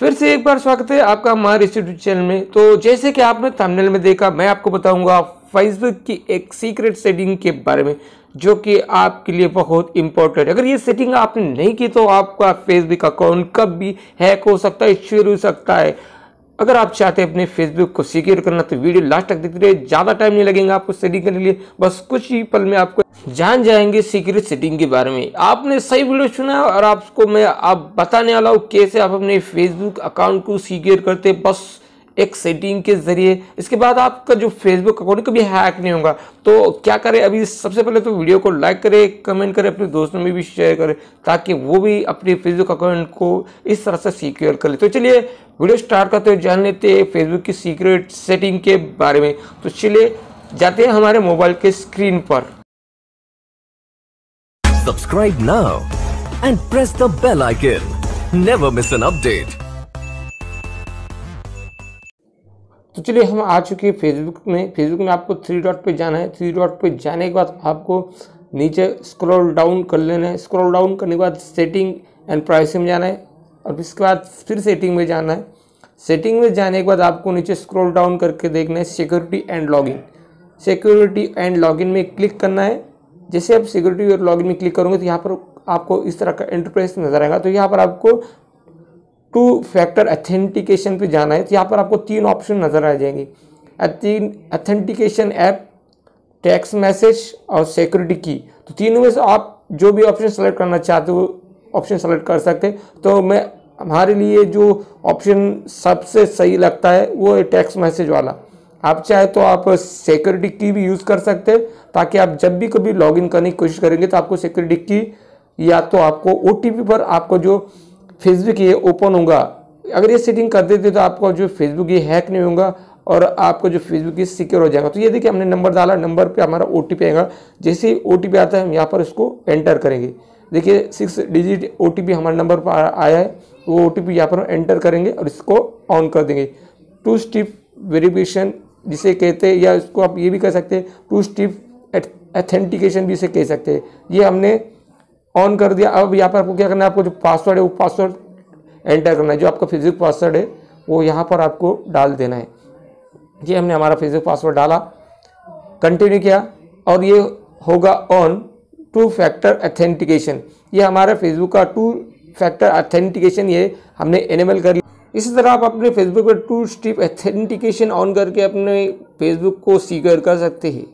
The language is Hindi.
फिर से एक बार स्वागत है आपका हमारे इंस्टीट्यूट चैनल में। तो जैसे कि आपने थंबनेल में देखा, मैं आपको बताऊँगा फेसबुक की एक सीक्रेट सेटिंग के बारे में, जो कि आपके लिए बहुत इंपॉर्टेंट है। अगर ये सेटिंग आपने नहीं की तो आपका फेसबुक अकाउंट कब भी हैक हो सकता है शुरू हो सकता है। अगर आप चाहते हैं अपने फेसबुक को सिक्योर करना तो वीडियो लास्ट तक देखते रहिए। ज़्यादा टाइम नहीं लगेगा आपको सेटिंग करने के लिए। बस कुछ ही पल में आपको जान जाएँगे सीक्रेट सेटिंग के बारे में। आपने सही वीडियो सुना और आपको मैं आप बताने वाला हूँ कैसे आप अपने फेसबुक अकाउंट को सिक्योर करते बस एक सेटिंग के ज़रिए। इसके बाद आपका जो फेसबुक अकाउंट कभी हैक नहीं होगा। तो क्या करें अभी? सबसे पहले तो वीडियो को लाइक करें कमेंट करें, अपने दोस्तों में भी शेयर करें, ताकि वो भी अपने फेसबुक अकाउंट को इस तरह से सिक्योर कर तो चलिए वीडियो स्टार्ट करते हुए जान लेते हैं फेसबुक की सीक्रेट सेटिंग के बारे में। तो चलिए जाते हैं हमारे मोबाइल के स्क्रीन पर। Subscribe now and press the bell icon. Never miss an update. तो चलिए हम आ चुके हैं फेसबुक में। फेसबुक में आपको थ्री डॉट पे जाना है। थ्री डॉट पे जाने के बाद आपको नीचे स्क्रॉल डाउन कर लेना है। स्क्रॉल डाउन करने के बाद सेटिंग एंड प्राइसिंग में जाना है। और इसके बाद फिर सेटिंग में जाना है। सेटिंग में जाने के बाद आपको नीचे स्क्रॉल डाउन करके देखना है security and login security and login में क्लिक करना है। जैसे आप सिक्योरिटी और लॉगिन में क्लिक करोगे तो यहाँ पर आपको इस तरह का इंटरप्रेस नज़र आएगा। तो यहाँ पर आपको टू फैक्टर अथेंटिकेशन पे जाना है। तो यहाँ पर आपको तीन ऑप्शन नज़र आ जाएँगे। तीन अथेंटिकेशन ऐप टैक्स मैसेज और सिक्योरिटी की तो तीनों में से आप जो भी ऑप्शन सेलेक्ट करना चाहते हो ऑप्शन सेलेक्ट कर सकते तो मैं हमारे लिए जो ऑप्शन सबसे सही लगता है, वो है टेक्स्ट मैसेज वाला। आप चाहे तो आप सिक्योरिटी की भी यूज़ कर सकते हैं, ताकि आप जब भी कभी लॉगिन करने की कोशिश करेंगे तो आपको सिक्योरिटी की या तो आपको ओटीपी पर आपको जो फेसबुक ये ओपन होगा, अगर ये सेटिंग कर देते तो आपका जो फेसबुक ये हैक नहीं होगा और आपका जो फेसबुक ये सिक्योर हो जाएगा। तो ये देखिए हमने नंबर डाला नंबर पे हमारा ओटीपी आएगा। जैसे ही ओ आता है, हम यहाँ पर इसको एंटर करेंगे। देखिए सिक्स डिजिट ओटीपी हमारे नंबर पर आया है। वो ओ टी पी यहाँ पर एंटर करेंगे और इसको ऑन कर देंगे। टू स्टिप वेरिफिकेशन जिसे कहते हैं, या इसको आप ये भी कह सकते हैं टू स्टिप अथेंटिकेशन भी इसे कह सकते हैं। ये हमने ऑन कर दिया। अब यहाँ पर आपको क्या करना है, आपको जो पासवर्ड है, वो पासवर्ड एंटर करना है। जो आपका फिजिक पासवर्ड है, वो यहाँ पर आपको डाल देना है। ये हमने हमारा फिजिक पासवर्ड डाला। कंटिन्यू किया। और ये होगा ऑन टू फैक्टर अथेंटिकेशन ये हमारा फेसबुक का टू फैक्टर अथेंटिकेशन ये हमने एनेबल कर लिया। इसी तरह आप अपने फेसबुक पर टू स्टिप अथेंटिकेशन ऑन करके अपने फेसबुक को सीकर कर सकते हैं।